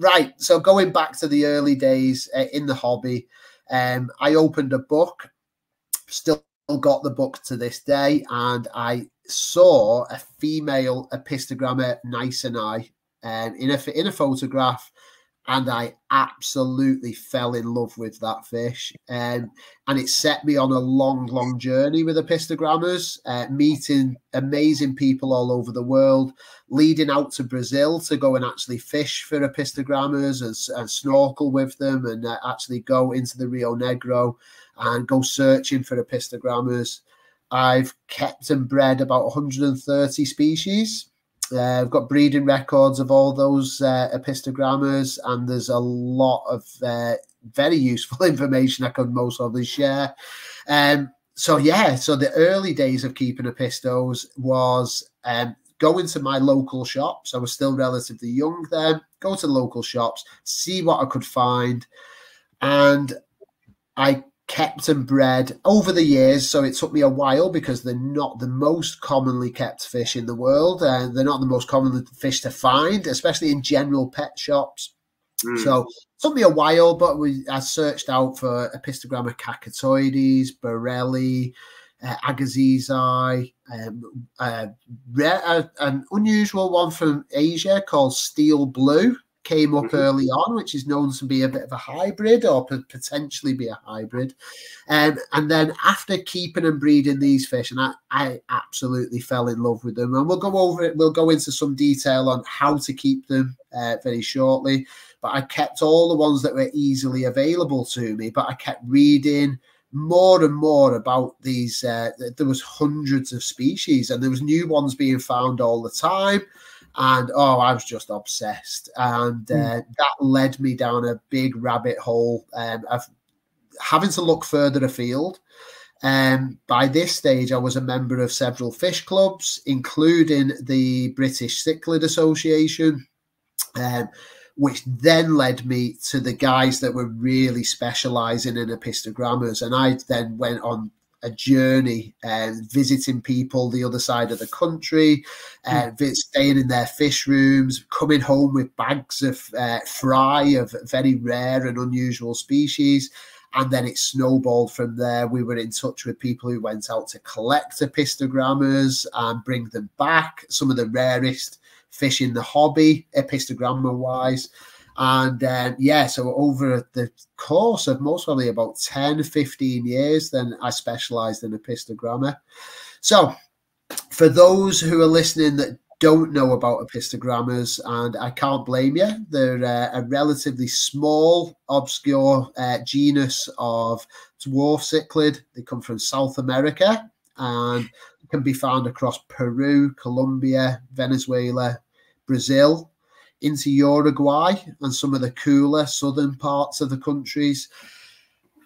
right. So going back to the early days uh, in the hobby, um, I opened a book, still got the book to this day, and I saw a female Apistogramma nijsseni um, in a in a photograph and I absolutely fell in love with that fish. Um, and it set me on a long, long journey with Apistogrammas, uh, meeting amazing people all over the world, leading out to Brazil to go and actually fish for Apistogrammas and, and snorkel with them and uh, actually go into the Rio Negro and go searching for Apistogrammas. I've kept and bred about 130 species. Uh, I've got breeding records of all those uh, and there's a lot of uh, very useful information I could most probably share. Um, so yeah, so the early days of keeping apistos was um, going to my local shops. I was still relatively young then. Go to local shops, see what I could find, and I kept and bred over the years. So it took me a while because they're not the most commonly kept fish in the world. and they're not the most common fish to find, especially in general pet shops. Mm. So it took me a while, but we I searched out for Apistogramma cacatuoides, Borelli, uh, Agassizii, um, uh, rare, uh, an unusual one from Asia called Steel Blue came up mm-hmm. early on, which is known to be a bit of a hybrid or potentially be a hybrid. Um, and then after keeping and breeding these fish, and I, I absolutely fell in love with them. And we'll go over it, we'll go into some detail on how to keep them uh, very shortly. But I kept all the ones that were easily available to me, but I kept reading more and more about these uh, there was hundreds of species and there was new ones being found all the time and oh, I was just obsessed, and uh, mm. that led me down a big rabbit hole um, of having to look further afield. Um, by this stage, I was a member of several fish clubs, including the British Cichlid Association, um, which then led me to the guys that were really specialising in apistogrammas. And I then went on a journey and uh, visiting people the other side of the country, uh, mm. staying in their fish rooms, coming home with bags of uh, fry of very rare and unusual species. And then it snowballed from there. We were in touch with people who went out to collect apistogrammas and bring them back, some of the rarest fish in the hobby, apistogramma wise. And um, yeah, so over the course of most probably about 10, 15 years, then I specialized in apistogramma. So for those who are listening that don't know about apistogrammas, and I can't blame you. They're uh, a relatively small, obscure uh, genus of dwarf cichlid. They come from South America and can be found across Peru, Colombia, Venezuela, Brazil, into Uruguay and some of the cooler southern parts of the countries.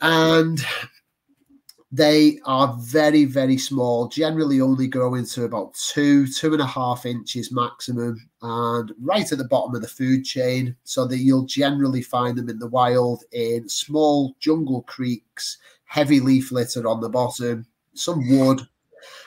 And they are very, very small, generally only growing to about two, two and a half inches maximum, and right at the bottom of the food chain. So that you'll generally find them in the wild in small jungle creeks, heavy leaf litter on the bottom, some wood,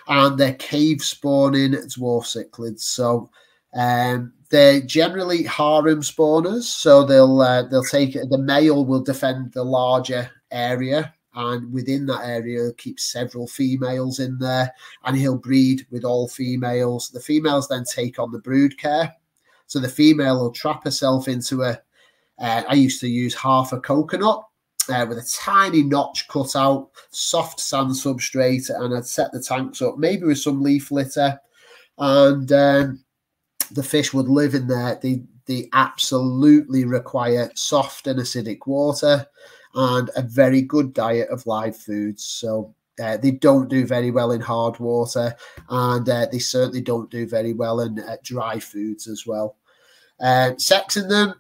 and they're cave spawning dwarf cichlids. So um, they're generally harem spawners, so they'll uh, they'll take the male will defend the larger area, and within that area, he'll keep several females in there, and he'll breed with all females. The females then take on the brood care, so the female will trap herself into a. Uh, I used to use half a coconut uh, with a tiny notch cut out, soft sand substrate, and I'd set the tanks up, maybe with some leaf litter, and um, the fish would live in there. They they absolutely require soft and acidic water and a very good diet of live foods. So uh, they don't do very well in hard water, and uh, they certainly don't do very well in uh, dry foods as well. Uh, sexing them,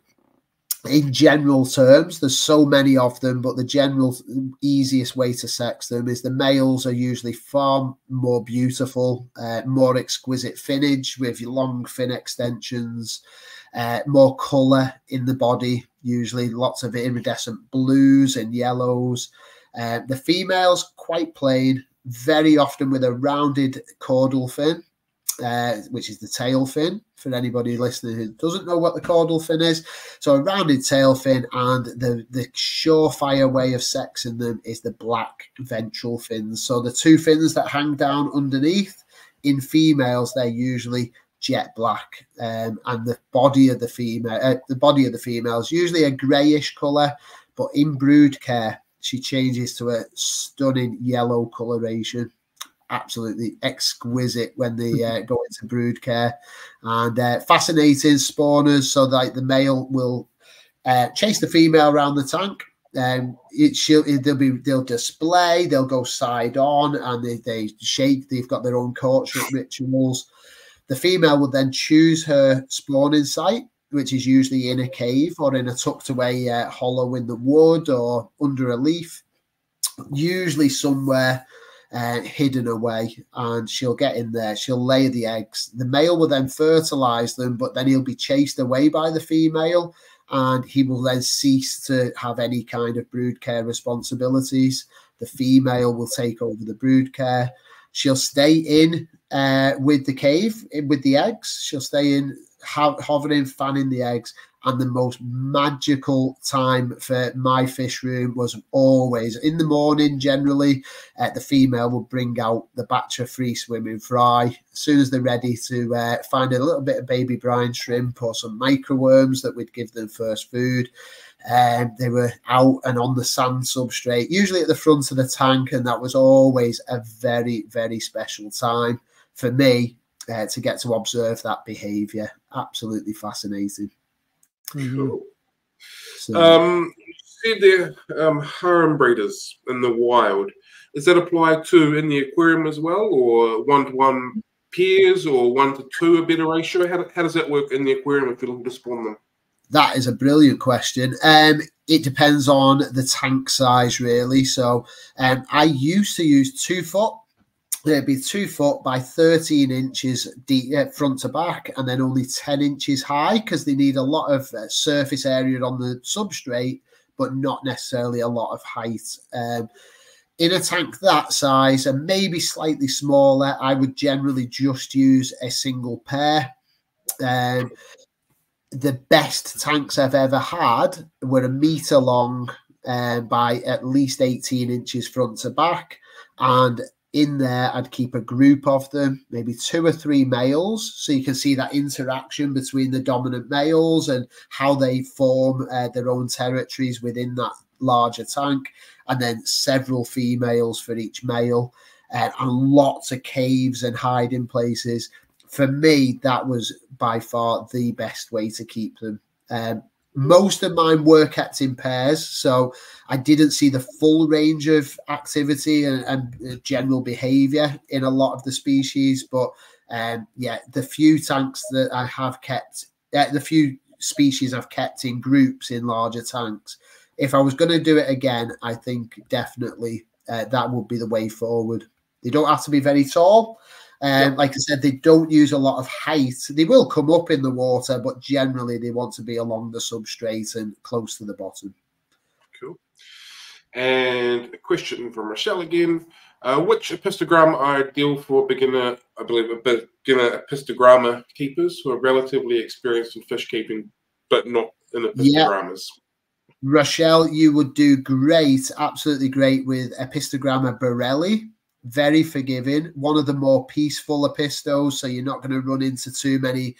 in general terms, there's so many of them, but the general easiest way to sex them is the males are usually far more beautiful, uh, more exquisite finnage with long fin extensions, uh, more color in the body, usually lots of iridescent blues and yellows. Uh, the females quite plain, very often with a rounded caudal fin. Which is the tail fin for anybody listening who doesn't know what the caudal fin is. So a rounded tail fin, and the the surefire way of sexing them is the black ventral fins. So the two fins that hang down underneath in females, they're usually jet black, um, and the body of the female, uh, the body of the female is usually a greyish color, but in brood care, she changes to a stunning yellow coloration absolutely exquisite when they uh, go into brood care and uh, fascinating spawners. So like the male will uh, chase the female around the tank. Um, it she'll they'll be they'll display, they'll go side on, and they, they shake. They've got their own courtship rituals. The female will then choose her spawning site, which is usually in a cave or in a tucked away uh, hollow in the wood or under a leaf, usually somewhere uh, hidden away, and she'll get in there. She'll lay the eggs. The male will then fertilize them, but then he'll be chased away by the female, and he will then cease to have any kind of brood care responsibilities. The female will take over the brood care. She'll stay in uh, with the cave, with the eggs. She'll stay in, hovering, fanning the eggs, and the most magical time for my fish room was always in the morning. Generally, uh, the female would bring out the batch of free swimming fry as soon as they're ready to uh, find a little bit of baby brine shrimp or some microworms that we'd give them first food. Um, they were out and on the sand substrate, usually at the front of the tank, and that was always a very, very special time for me uh, to get to observe that behaviour. Absolutely fascinating. Mm-hmm. So. Um, you see the um, harem breeders in the wild. Is that applied to in the aquarium as well, or one to one pairs, or one to two a better ratio? How, how does that work in the aquarium if you're looking to spawn them? That is a brilliant question. Um, it depends on the tank size, really. So, um, I used to use two foot It'd be two foot by 13 inches deep, uh, front to back, and then only 10 inches high because they need a lot of uh, surface area on the substrate, but not necessarily a lot of height. Um, in a tank that size and maybe slightly smaller, I would generally just use a single pair. Um, the best tanks I've ever had were a meter long uh, by at least 18 inches front to back and in there, I'd keep a group of them, maybe two or three males, so you can see that interaction between the dominant males and how they form uh, their own territories within that larger tank, and then several females for each male, uh, and lots of caves and hiding places. For me, that was by far the best way to keep them. Um, most of mine were kept in pairs, so I didn't see the full range of activity and, and uh, general behavior in a lot of the species. But um, yeah, the few tanks that I have kept, uh, the few species I've kept in groups in larger tanks, if I was going to do it again, I think definitely uh, that would be the way forward. They don't have to be very tall. Um, Like I said, they don't use a lot of height. They will come up in the water, but generally they want to be along the substrate and close to the bottom. Cool. And a question from Rochelle again. Uh, which apistogram are ideal for beginner, I believe, a beginner apistogramma keepers who are relatively experienced in fish keeping, but not in apistogrammas? Yeah. Rochelle, you would do great, absolutely great with Apistogramma borelli very forgiving, one of the more peaceful apistos, so you're not going to run into too many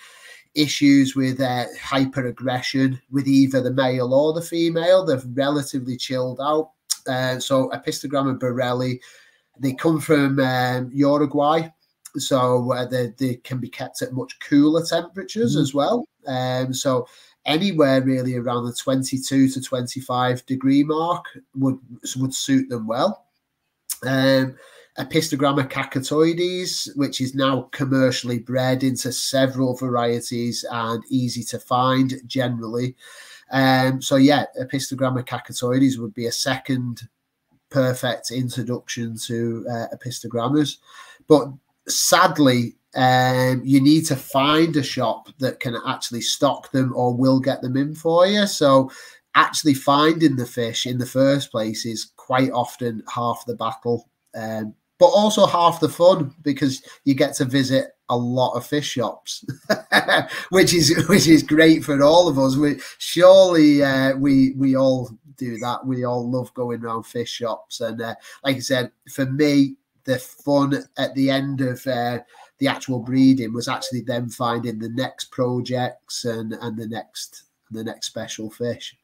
issues with uh, hyper aggression with either the male or the female. They're relatively chilled out. Uh, so and borelli, they come from um, Uruguay, so uh, they, they can be kept at much cooler temperatures mm. as well. Um, so anywhere really around the 22 to 25 degree mark would would suit them well. Um, Apistogramma cacatuoides, which is now commercially bred into several varieties and easy to find generally. Um, so yeah, Apistogramma cacatuoides would be a second perfect introduction to uh, apistogrammas. But sadly, um, you need to find a shop that can actually stock them or will get them in for you. So actually finding the fish in the first place is quite often half the battle. Um, but also half the fun because you get to visit a lot of fish shops, which is which is great for all of us. We surely uh, we we all do that. We all love going around fish shops, and uh, like I said, for me, the fun at the end of uh, the actual breeding was actually them finding the next projects and and the next the next special fish.